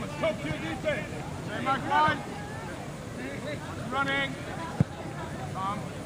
Thomas, top to your defense. Stay. Running. Come.